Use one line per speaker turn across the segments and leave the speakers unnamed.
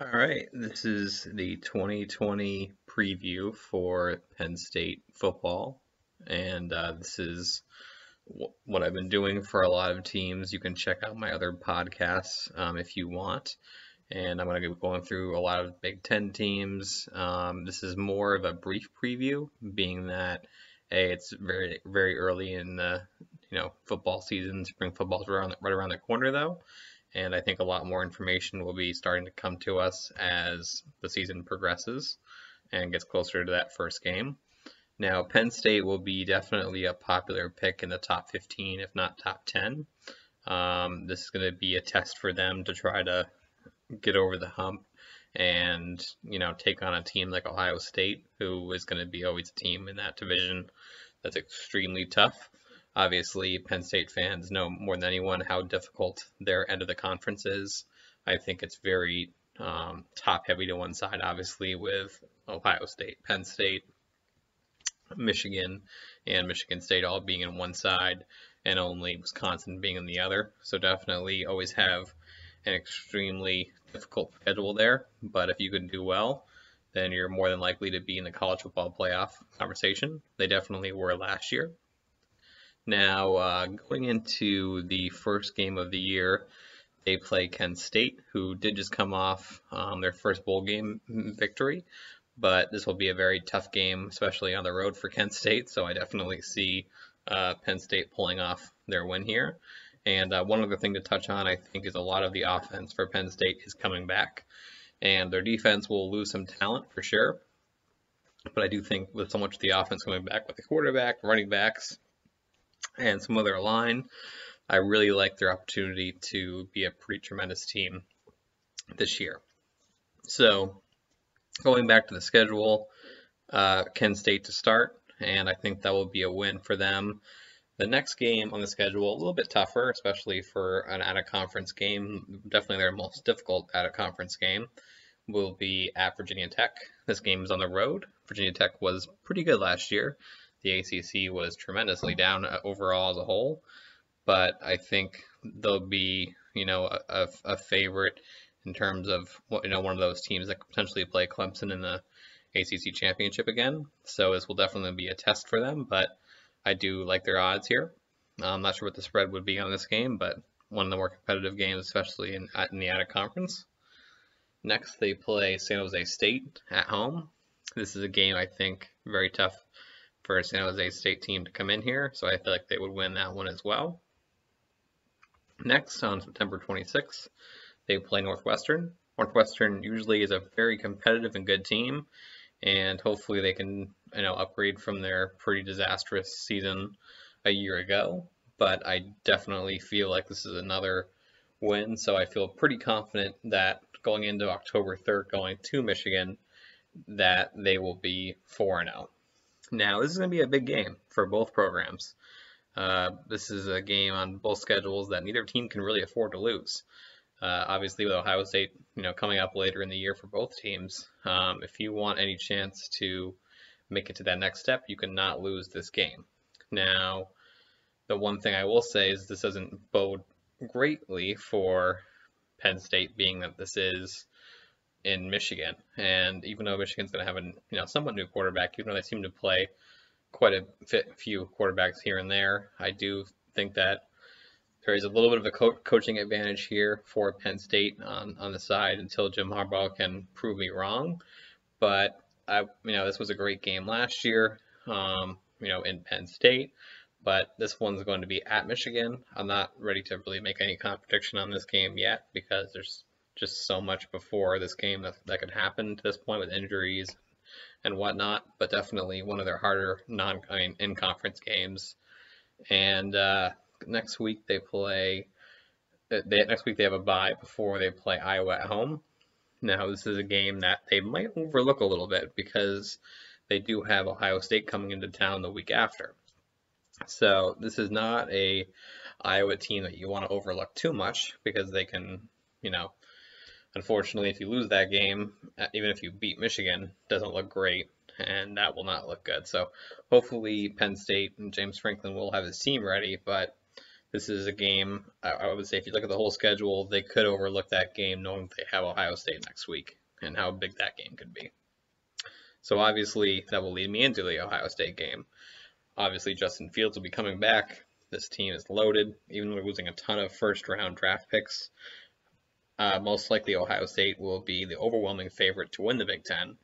All right, this is the 2020 preview for Penn State football, and uh, this is what I've been doing for a lot of teams. You can check out my other podcasts um, if you want, and I'm going to be going through a lot of Big Ten teams. Um, this is more of a brief preview, being that a it's very very early in the you know football season. Spring football's around right around the corner though and I think a lot more information will be starting to come to us as the season progresses and gets closer to that first game. Now, Penn State will be definitely a popular pick in the top 15, if not top 10. Um, this is going to be a test for them to try to get over the hump and you know take on a team like Ohio State, who is going to be always a team in that division that's extremely tough. Obviously, Penn State fans know more than anyone how difficult their end of the conference is. I think it's very um, top heavy to one side, obviously, with Ohio State, Penn State, Michigan, and Michigan State all being in one side, and only Wisconsin being in the other. So definitely always have an extremely difficult schedule there. But if you can do well, then you're more than likely to be in the college football playoff conversation. They definitely were last year. Now, uh, going into the first game of the year, they play Kent State, who did just come off um, their first bowl game victory. But this will be a very tough game, especially on the road for Kent State. So I definitely see uh, Penn State pulling off their win here. And uh, one other thing to touch on, I think, is a lot of the offense for Penn State is coming back. And their defense will lose some talent for sure. But I do think with so much of the offense coming back with the quarterback, running backs, and some other line, I really like their opportunity to be a pretty tremendous team this year. So, going back to the schedule, uh, Kent State to start, and I think that will be a win for them. The next game on the schedule, a little bit tougher, especially for an out of conference game, definitely their most difficult out of conference game, will be at Virginia Tech. This game is on the road. Virginia Tech was pretty good last year the ACC was tremendously down uh, overall as a whole. But I think they'll be, you know, a, a favorite in terms of you know one of those teams that could potentially play Clemson in the ACC championship again. So this will definitely be a test for them. But I do like their odds here. I'm not sure what the spread would be on this game, but one of the more competitive games, especially in, in the Attic Conference. Next, they play San Jose State at home. This is a game I think very tough for a San Jose State team to come in here, so I feel like they would win that one as well. Next, on September 26th, they play Northwestern. Northwestern usually is a very competitive and good team, and hopefully they can you know upgrade from their pretty disastrous season a year ago. But I definitely feel like this is another win, so I feel pretty confident that going into October 3rd, going to Michigan, that they will be 4 0. Now, this is going to be a big game for both programs. Uh, this is a game on both schedules that neither team can really afford to lose. Uh, obviously, with Ohio State, you know, coming up later in the year for both teams, um, if you want any chance to make it to that next step, you cannot lose this game. Now, the one thing I will say is this doesn't bode greatly for Penn State, being that this is in Michigan. And even though Michigan's going to have a you know somewhat new quarterback, even though they seem to play quite a few quarterbacks here and there, I do think that there is a little bit of a co- coaching advantage here for Penn State on, on the side until Jim Harbaugh can prove me wrong. But I, you know, this was a great game last year, um, you know, in Penn State. But this one's going to be at Michigan. I'm not ready to really make any kind of prediction on this game yet because there's just so much before this game that, that could happen to this point with injuries and whatnot, but definitely one of their harder non I mean in conference games. And uh, next week they play. Uh, they, next week they have a bye before they play Iowa at home. Now this is a game that they might overlook a little bit because they do have Ohio State coming into town the week after. So this is not a Iowa team that you want to overlook too much because they can, you know, Unfortunately, if you lose that game, uh, even if you beat Michigan, doesn't look great, and that will not look good. So hopefully Penn State and James Franklin will have his team ready, but this is a game, I would say if you look at the whole schedule, they could overlook that game knowing they have Ohio State next week and how big that game could be. So obviously that will lead me into the Ohio State game. Obviously Justin Fields will be coming back. This team is loaded, even though losing a ton of first round draft picks. Uh, most likely Ohio State will be the overwhelming favorite to win the Big Ten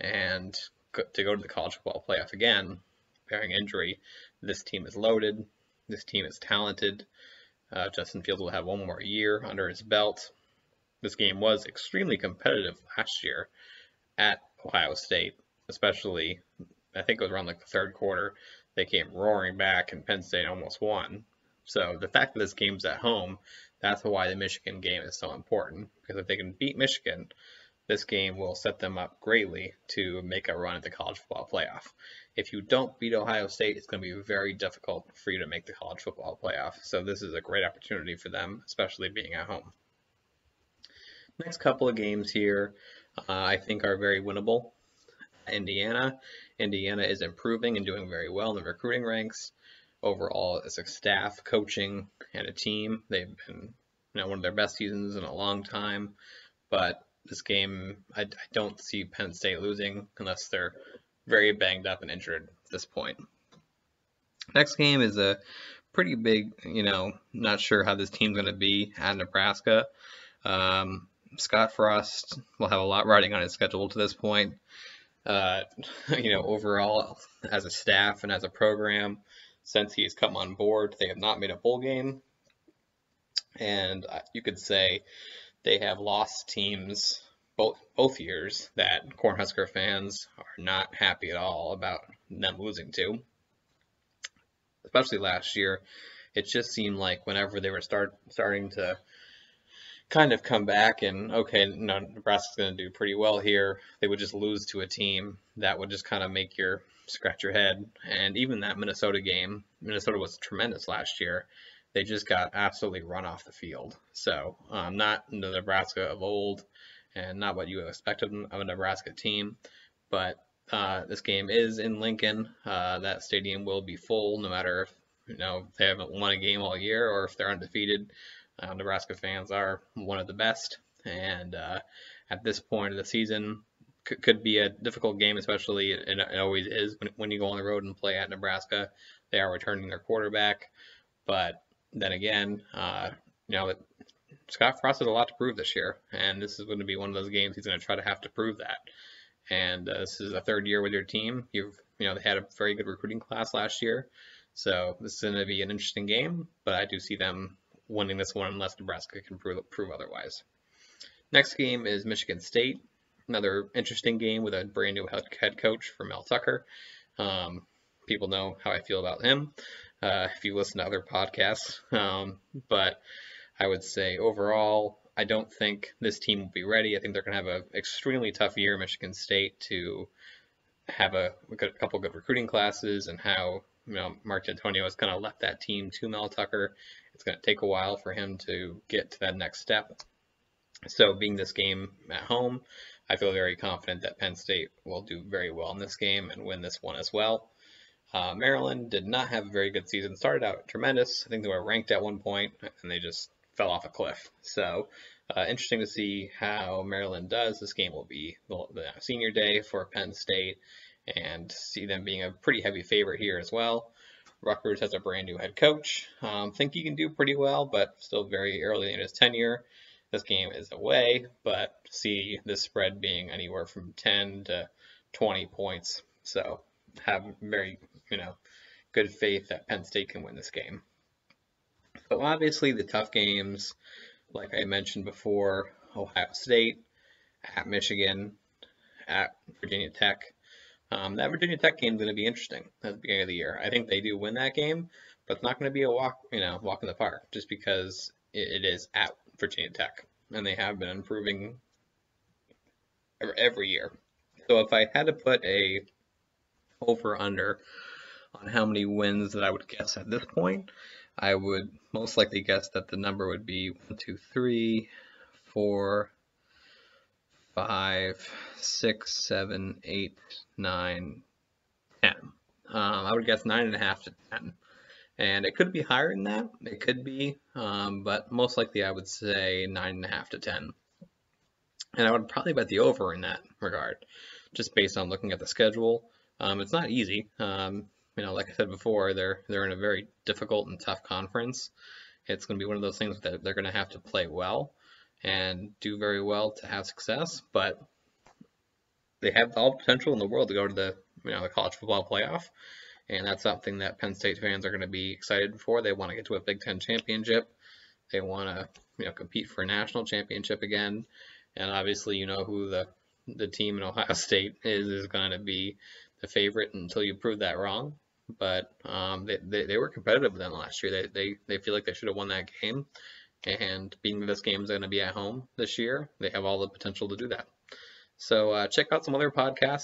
and to go to the college football playoff again, bearing injury. This team is loaded. This team is talented. Uh, Justin Fields will have one more year under his belt. This game was extremely competitive last year at Ohio State, especially I think it was around like the third quarter. They came roaring back and Penn State almost won. So the fact that this game's at home, that's why the Michigan game is so important. Because if they can beat Michigan, this game will set them up greatly to make a run at the college football playoff. If you don't beat Ohio State, it's going to be very difficult for you to make the college football playoff. So this is a great opportunity for them, especially being at home. Next couple of games here, uh, I think are very winnable. Indiana. Indiana is improving and doing very well in the recruiting ranks. Overall, as a staff, coaching, and a team, they've been you know, one of their best seasons in a long time. But this game, I, I don't see Penn State losing unless they're very banged up and injured at this point. Next game is a pretty big, you know, not sure how this team's going to be at Nebraska. Um, Scott Frost will have a lot riding on his schedule to this point. Uh, you know, overall, as a staff and as a program, since he's come on board, they have not made a bowl game. And uh, you could say they have lost teams both both years that Cornhusker fans are not happy at all about them losing to. Especially last year, it just seemed like whenever they were start starting to kind of come back and okay, no, Nebraska's going to do pretty well here. They would just lose to a team that would just kind of make your scratch your head. And even that Minnesota game, Minnesota was tremendous last year. They just got absolutely run off the field. So um, not the Nebraska of old, and not what you expect of a Nebraska team. But uh, this game is in Lincoln. Uh, that stadium will be full, no matter if you know they haven't won a game all year or if they're undefeated. Uh, Nebraska fans are one of the best, and uh, at this point of the season, could, could be a difficult game, especially it, it always is when, when you go on the road and play at Nebraska. They are returning their quarterback, but then again, uh, you know, Scott Frost has a lot to prove this year, and this is going to be one of those games he's going to try to have to prove that. And uh, this is a third year with your team. You've, you know, they had a very good recruiting class last year, so this is going to be an interesting game. But I do see them winning this one unless Nebraska can prove, prove otherwise. Next game is Michigan State. Another interesting game with a brand new head coach for Mel Tucker. Um, people know how I feel about him uh, if you listen to other podcasts. Um, but I would say overall, I don't think this team will be ready. I think they're going to have an extremely tough year, Michigan State, to have a, a couple good recruiting classes and how you know, Mark Dantonio has kind of left that team to Mel Tucker. It's going to take a while for him to get to that next step. So, being this game at home, I feel very confident that Penn State will do very well in this game and win this one as well. Uh, Maryland did not have a very good season. Started out tremendous. I think they were ranked at one point, and they just fell off a cliff. So, uh, interesting to see how Maryland does. This game will be the, the senior day for Penn State and see them being a pretty heavy favorite here as well. Rutgers has a brand new head coach. Um, think he can do pretty well, but still very early in his tenure. This game is away, but see the spread being anywhere from 10 to 20 points. So have very, you know, good faith that Penn State can win this game. So obviously the tough games, like I mentioned before, Ohio State, at Michigan, at Virginia Tech, um, that Virginia Tech game is going to be interesting at the beginning of the year. I think they do win that game, but it's not going to be a walk, you know, walk in the park just because it, it is at Virginia Tech, and they have been improving every year. So if I had to put a over under on how many wins that I would guess at this point, I would most likely guess that the number would be one, two, three, four, five, six, seven, eight, nine, ten. Um, I would guess nine and a half to ten. And it could be higher than that. It could be, um, but most likely I would say nine and a half to ten. And I would probably bet the over in that regard, just based on looking at the schedule. Um, it's not easy. Um, you know, like I said before, they're they're in a very difficult and tough conference. It's going to be one of those things that they're going to have to play well and do very well to have success, but they have all the potential in the world to go to the you know the college football playoff, and that's something that Penn State fans are going to be excited for. They want to get to a Big Ten championship. They want to you know compete for a national championship again, and obviously you know who the the team in Ohio State is is going to be the favorite until you prove that wrong. But um, they, they, they were competitive with them last year. They, they they feel like they should have won that game, and being this game is going to be at home this year, they have all the potential to do that. So uh, check out some other podcasts.